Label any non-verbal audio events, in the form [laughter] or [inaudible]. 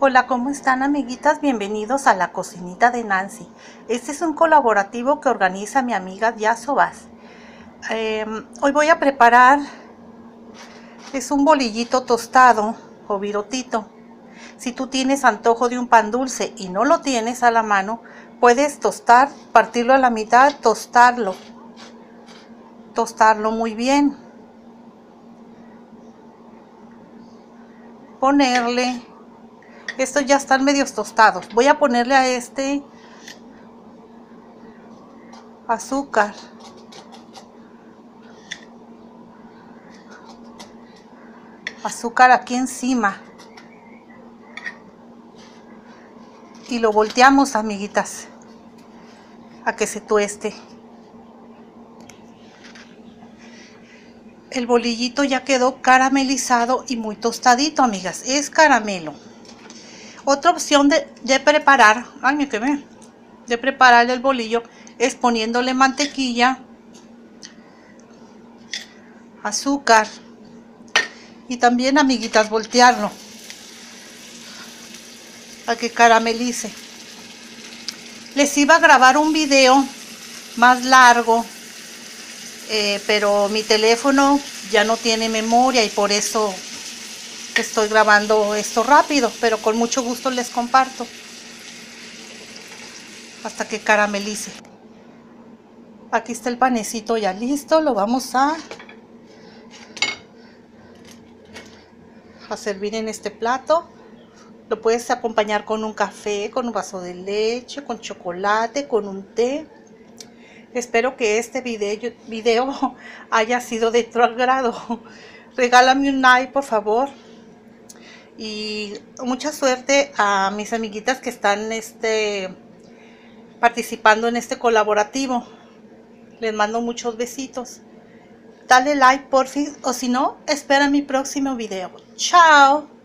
Hola, ¿cómo están amiguitas? Bienvenidos a la cocinita de Nancy. Este es un colaborativo que organiza mi amiga Yaso Vaz. Em, hoy voy a preparar, es un bolillito tostado o virotito. Si tú tienes antojo de un pan dulce y no lo tienes a la mano, puedes tostar, partirlo a la mitad, tostarlo. Tostarlo muy bien. Ponerle estos ya están medios tostados. Voy a ponerle a este azúcar. Azúcar aquí encima. Y lo volteamos, amiguitas, a que se tueste. El bolillito ya quedó caramelizado y muy tostadito, amigas. Es caramelo. Otra opción de, preparar, ay me quemé, de preparar el bolillo es poniéndole mantequilla, azúcar y también amiguitas voltearlo para que caramelice. Les iba a grabar un video más largo, eh, pero mi teléfono ya no tiene memoria y por eso estoy grabando esto rápido, pero con mucho gusto les comparto. Hasta que caramelice. Aquí está el panecito ya listo, lo vamos a, servir en este plato. Lo puedes acompañar con un café, con un vaso de leche, con chocolate, con un té. Espero que este video, video [laughs] haya sido de tu agrado. Regálame un like, por favor y mucha suerte a mis amiguitas que están este, participando en este colaborativo. Les mando muchos besitos. Dale like por fin o si no, espera mi próximo video. Chao.